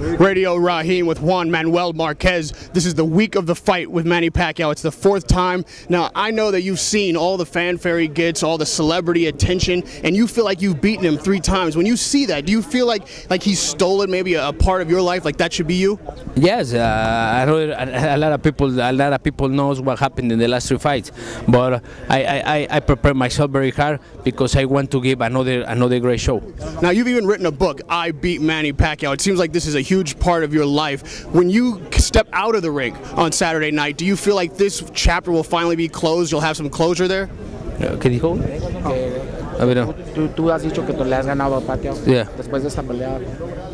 Radio Rahim with Juan Manuel Marquez. This is the week of the fight with Manny Pacquiao. It's the fourth time. Now, I know that you've seen all the fanfare he gets, all the celebrity attention, and you feel like you've beaten him three times. When you see that, do you feel like like he's stolen maybe a, a part of your life, like that should be you? Yes, uh, I know a, a lot of people, a lot of people knows what happened in the last three fights, but I, I, I- I prepare myself very hard because I want to give another another great show. Now, you've even written a book, I Beat Manny Pacquiao. It seems like this is a huge part of your life. When you step out of the ring on Saturday night, do you feel like this chapter will finally be closed? You'll have some closure there? Uh, ¿Qué dijo? A ver, no. Tú, tú has dicho que tú le has ganado a Pacquiao. Yeah. Después de esta pelea,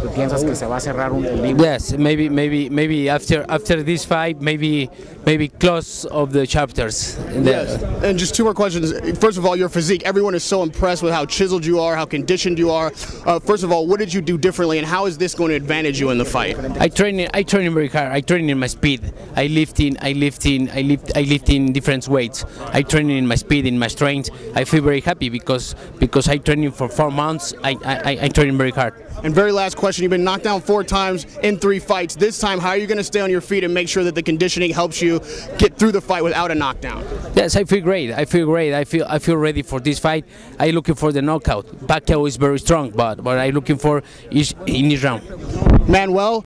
¿tú piensas que se va a cerrar un el libro? Yes, maybe, maybe, maybe after after this fight, maybe, maybe close of the chapters. In the- Yes. And just two more questions. First of all, your physique. Everyone is so impressed with how chiseled you are, how conditioned you are. Uh, first of all, what did you do differently, and how is this going to advantage you in the fight? I train. I train very hard. I train in my speed. I lift in. I lift in. I lift. I lift in different weights. I train in my speed, in my strength. I feel very happy because because I training for four months. I I, I train very hard. And very last question. You've been knocked down four times in three fights. This time, how are you going to stay on your feet and make sure that the conditioning helps you get through the fight without a knockdown? Yes, I feel great. I feel great. I feel I feel ready for this fight. I looking for the knockout. Pacquiao is very strong, but what I looking for is in this round. Manuel,